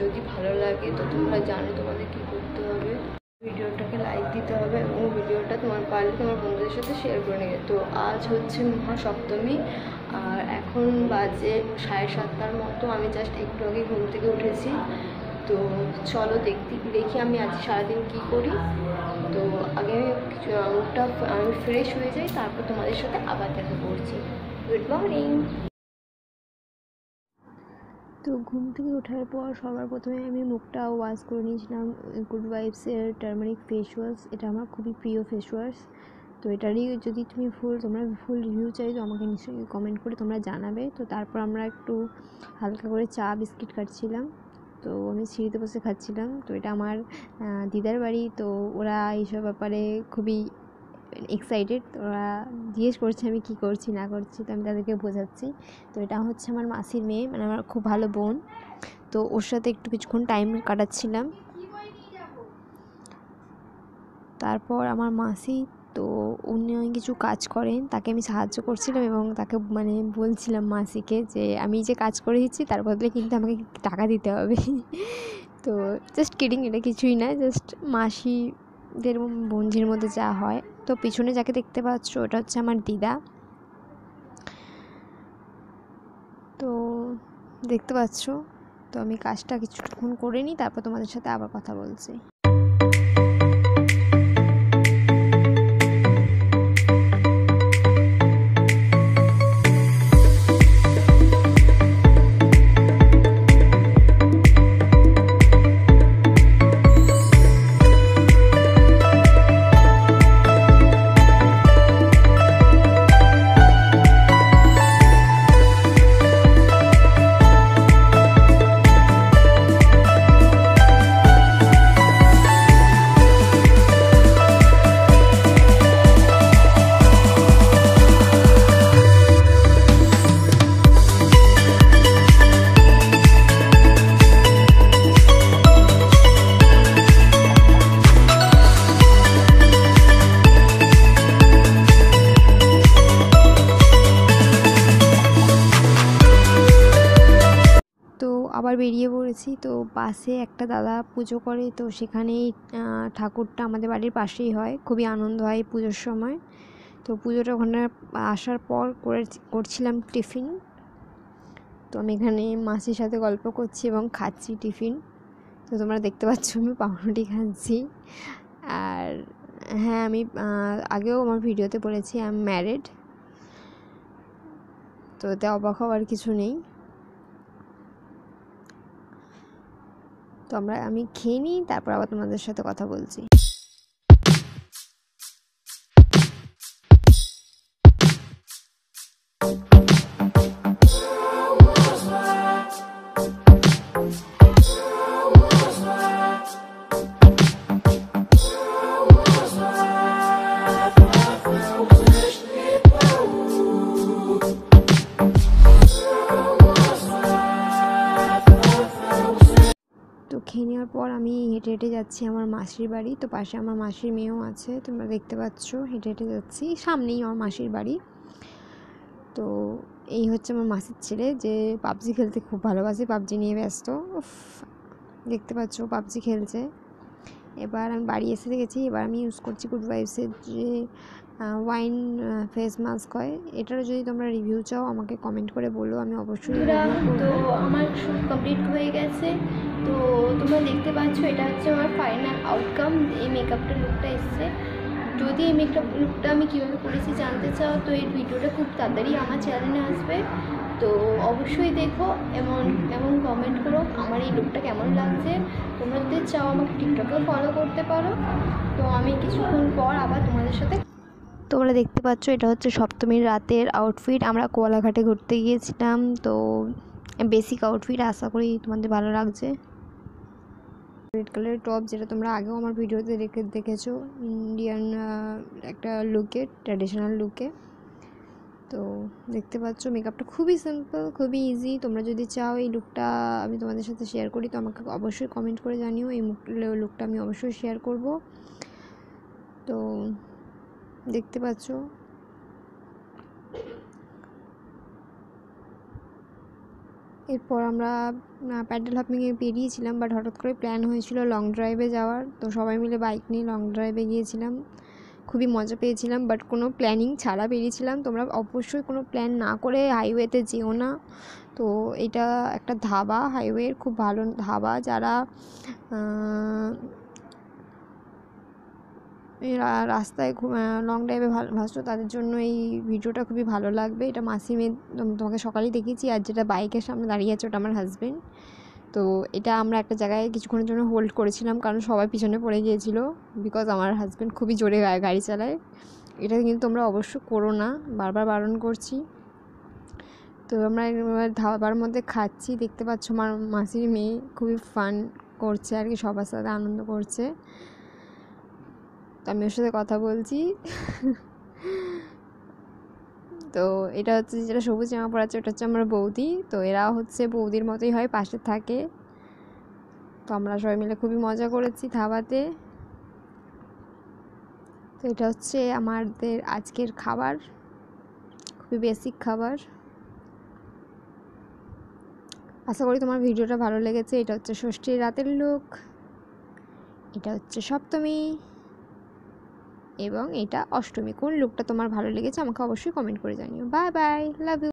যদি ভালো লাগে তো তোমরা জানো তোমাদের কী করতে হবে। ভিডিওটাকে লাইক দিতে হবে এবং ভিডিওটা তোমার পারলে তোমার বন্ধুদের সাথে শেয়ার করে নেবে তো আজ হচ্ছে মহাসপ্তমী, আর এখন বাজে সাড়ে সাতটার মতো। আমি জাস্ট একটু আগে ঘুম থেকে উঠেছি। তো চলো দেখতে, দেখি আমি আজ সারাদিন কী করি। তো আগে আমি ফ্রেশ হয়ে যাই, তারপর তোমাদের সাথে আবার দেখা করছি। গুড মর্নিং তো ঘুম থেকে ওঠার পর সবার প্রথমে আমি মুখটা ওয়াশ করে নিয়েছিলাম গুড ভাইবসের টার্মারিক ফেস ওয়াশ এটা আমার খুবই প্রিয় ফেস ওয়াশ তো এটারই যদি তুমি ফুল তোমরা ফুল রিভিউ চাই তো আমাকে নিশ্চয়ই কমেন্ট করে তোমরা জানাবে, তো তারপর আমরা একটু হালকা করে চা, বিস্কিট খাচ্ছিলাম তো আমি সিঁড়িতে বসে খাচ্ছিলাম, তো এটা আমার দিদার বাড়ি, তো ওরা এইসব ব্যাপারে খুবই এক্সাইটেড ওরা জিজ্ঞেস করছে আমি কী করছি, না করছি, তো আমি তাদেরকে বোঝাচ্ছি। তো এটা হচ্ছে আমার মাসির মেয়ে মানে আমার খুব ভালো বোন। তো ওর সাথে একটু কিছুক্ষণ টাইম কাটাচ্ছিলাম। তারপর আমার মাসি, তো উনি কিছু কাজ করেন, তাকে আমি সাহায্য করছিলাম এবং তাকে মানে বলছিলাম মাসিকে যে, আমি যে কাজ করে দিচ্ছি, তার বদলে কিন্তু আমাকে টাকা দিতে হবে। তো জাস্ট কিডিং এটা কিছুই না জাস্ট মাসিদের বন্ধির মধ্যে যা হয়। তো পিছনে যাকে দেখতে পাচ্ছ, ওটা হচ্ছে আমার দিদা। তো দেখতে পাচ্ছ, তো আমি কাজটা কিছুক্ষণ করে নিই, তারপর তোমাদের সাথে আবার কথা বলছি। আবার বেরিয়ে পড়েছি। তো পাশে একটা দাদা পুজো করে, তো সেখানেই ঠাকুরটা আমাদের বাড়ির পাশেই হয়। খুবই আনন্দ হয় পুজোর সময়। তো পুজোটা ওখানে আসার পর করে, করছিলাম টিফিন। তো আমি এখানে মাসির সাথে গল্প করছি এবং খাচ্ছি টিফিন। তো তোমরা দেখতে পাচ্ছ আমি পাউরুটি খাচ্ছি। আর হ্যাঁ আমি আগেও আমার ভিডিওতে বলেছি আই এম ম্যারিড তো এতে অবাক হওয়ার কিছু নেই। তো আমরা আমি খেয়ে নিই তারপর আবার তোমাদের সাথে কথা বলছি। Thank খেয়ে নেওয়ার পর আমি হেঁটে হেঁটে যাচ্ছি আমার মাসির বাড়ি। তো পাশে আমার মাসির মেয়েও আছে, তোমরা দেখতে পাচ্ছ। হেঁটে হেঁটে যাচ্ছি, সামনেই আমার মাসির বাড়ি। তো এই হচ্ছে আমার মাসির ছেলে যে পাবজি খেলতে খুব ভালোবাসে, পাবজি নিয়ে ব্যস্ত। উফ, দেখতে পাচ্ছ পাবজি খেলছে। এবার আমি বাড়ি এসে দেখেছি এবার আমি ইউজ করছি গুড ভাইবসের যে ওয়াইন ফেস মাস্ক হয় এটারও যদি তোমরা রিভিউ চাও আমাকে কমেন্ট করে বলো আমি অবশ্যই তো আমার শ্যুট কমপ্লিট হয়ে গেছে তো তোমরা দেখতে পাচ্ছ এটা হচ্ছে আমার ফাইনাল আউটকাম এই মেকআপটা লুকটা এসছে। যদি এই মেকআপ লুকটা আমি কীভাবে করেছি জানতে চাও তো এই ভিডিওটা খুব তাড়াতাড়ি আমার চ্যানেলে আসবে। তো অবশ্যই দেখো এমন এমন কমেন্ট করো আমার এই লুকটা কেমন লাগছে? তোমরা যদি চাও আমাকে টিকটকেও ফলো করতে পারো। তো আমি কিছুক্ষণ পর আবার তোমাদের সাথে তোমরা দেখতে পাচ্ছ এটা হচ্ছে সপ্তমীর রাতের আউটফিট আমরা কোয়ালাঘাটে ঘুরতে গিয়েছিলাম তো বেসিক আউটফিট আশা করি তোমাদের ভালো লাগছে। রেড কালারের টপ যেটা তোমরা আগেও আমার ভিডিওতে দেখে দেখেছ ইন্ডিয়ান একটা লুকে ট্র্যাডিশনাল লুকে তো দেখতে পাচ্ছ মেকআপটা খুবই সিম্পল খুবই ইজি তোমরা যদি চাও এই লুকটা আমি তোমাদের সাথে শেয়ার করি, তো আমাকে অবশ্যই কমেন্ট করে জানিও। এই লুকটা আমি অবশ্যই শেয়ার করব। তো দেখতে পাচ্ছ। এরপর আমরা প্যান্ডেল হপিংয়ে বেরিয়েছিলাম বাট হঠাৎ করে প্ল্যান হয়েছিল লং ড্রাইভে যাওয়ার। তো সবাই মিলে বাইক নিয়ে লং ড্রাইভে গিয়েছিলাম। খুবই মজা পেয়েছিলাম বাট কোনো প্ল্যানিং ছাড়া বেরিয়েছিলাম। তোমরা অবশ্যই কোনো প্ল্যান না করে হাইওয়েতে যেও না। তো এটা একটা ধাবা হাইওয়ের খুব ভালো ধাবা। যারা রাস্তায় খুব লং ড্রাইভে ভাসছো, তাদের জন্য এই ভিডিওটা খুবই ভালো লাগবে। এটা মাসি তোমাকে সকালেই দেখেছি আর যেটা বাইকের সামনে দাঁড়িয়ে আছে, ওটা আমার হাজব্যান্ড তো এটা আমরা একটা জায়গায় কিছুক্ষণের জন্য হোল্ড করেছিলাম, কারণ সবাই পিছনে পড়ে গিয়েছিল বিকজ আমার হাজব্যান্ড খুবই জোরে গাড়ি চালায়। এটা কিন্তু তোমরা অবশ্য করো না, বারবার বারণ করছি। তো আমরা ধাবার মধ্যে খাচ্ছি, দেখতে পাচ্ছ আমার মাসির মেয়ে খুবই ফান করছে আর কি, সবার সাথে আনন্দ করছে। তো আমি ওর সাথে কথা বলছি। তো এটা হচ্ছে যেটা সবুজ জামা পড়াচ্ছে ওটা হচ্ছে আমার বৌদি। তো এরা হচ্ছে বৌদির মতোই হয়, পাশে থাকে। তো আমরা সবাই মিলে খুবই মজা করেছি ধাবাতে। তো এটা হচ্ছে আমাদের আজকের খাবার। খুবই বেসিক খাবার। আশা করি তোমার ভিডিওটা ভালো লেগেছে। এটা হচ্ছে ষষ্ঠীর রাতের লোক এটা হচ্ছে সপ্তমী। এবং এটা অষ্টমী। কোন লুকটা তোমার ভালো লেগেছে আমাকে অবশ্যই কমেন্ট করে জানিও। Bye bye love you